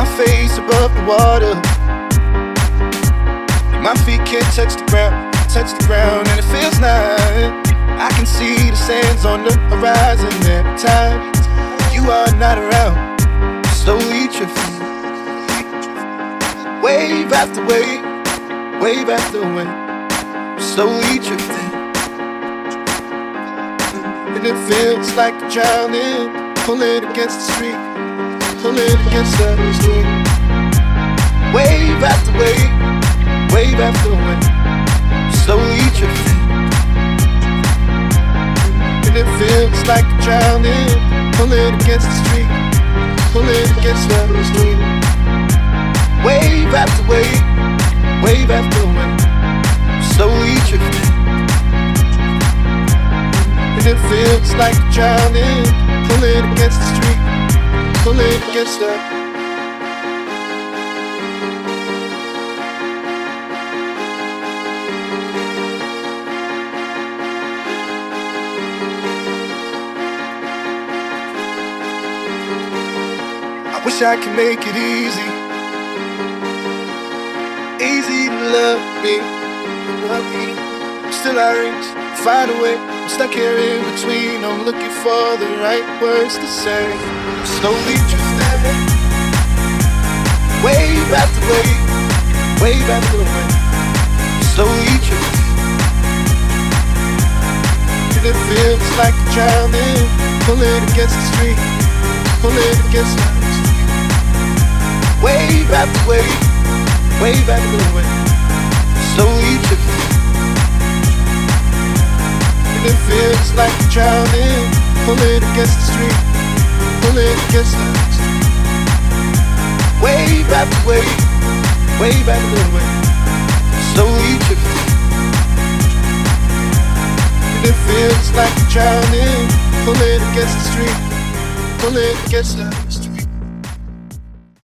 my face above the water. My feet can't touch the ground, touch the ground, and it feels nice. I can see the sands on the horizon every time you are not around. Slowly drifting, wave after wave, wave after wave, slowly drifting, and it feels like drowning, pulling against the street, pulling against the street, wave after wave, wave after wave, slowly drifting, and it feels like drowning, pulling against the street, pulling against the street, wave after wave, wave after wave, slowly drifting. And it feels like drowning, pulling against the street, pulling against the. I wish I could make it easy, easy to love me, love me. Still I reach, find a way. I'm stuck here in between. I'm looking for the right words to say. Slowly drifting, wave after wave, wave after wave. Slowly drifting, and it feels like drowning, pulling against the street, pulling against the street. Wave after wave, wave after wave. And it feels like drowning, pulling against the street, pulling against the street. Wave after wave, wave after wave, slowly drifting. And it feels like drowning, pulling against the street, pulling against the street.